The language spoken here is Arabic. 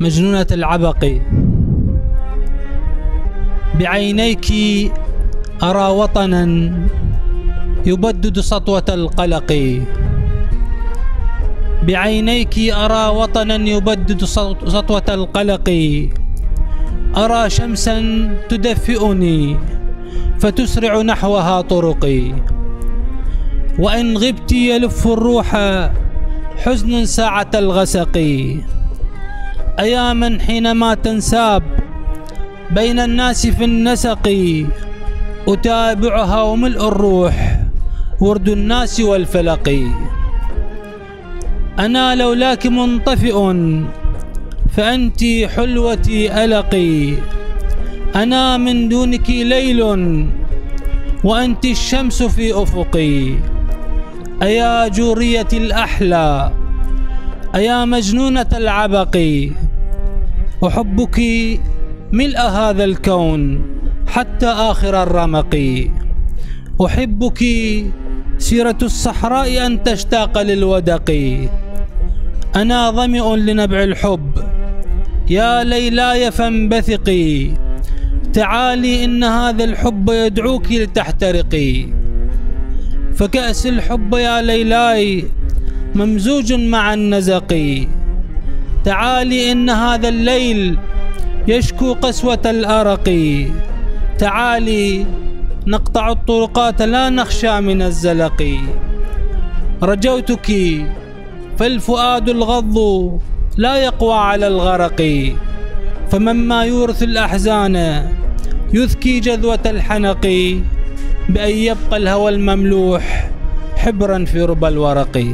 مجنونة العبق. بعينيك أرى وطنا يبدد سطوة القلق. بعينيك أرى وطنا يبدد سطوة القلق. أرى شمسا تدفئني فتسرع نحوها طرقي. وإن غبت يلف الروح حزن ساعة الغسق. أياما حينما تنساب بين الناس في النسق أتابعها وملء الروح ورد الناس والفلق. أنا لولاك منطفئ فأنت حلوتي ألقي أنا من دونك ليل وأنت الشمس في أفقي أيا جورية الأحلى أيا مجنونة العبق. أحبك ملء هذا الكون حتى آخر الرمق. أحبك سيرة الصحراء أن تشتاق للودق. أنا ظمئ لنبع الحب. يا ليلاي فانبثقي تعالي إن هذا الحب يدعوك لتحترقي فكأس الحب يا ليلاي ممزوج مع النزق. تعالي إن هذا الليل يشكو قسوة الأرق. تعالي نقطع الطرقات لا نخشى من الزلق. رجوتك فالفؤاد الغض لا يقوى على الغرق. فمما يورث الأحزان يذكي جذوة الحنق. بأن يبقى الهوى المملوح حبرا في ربى الورق.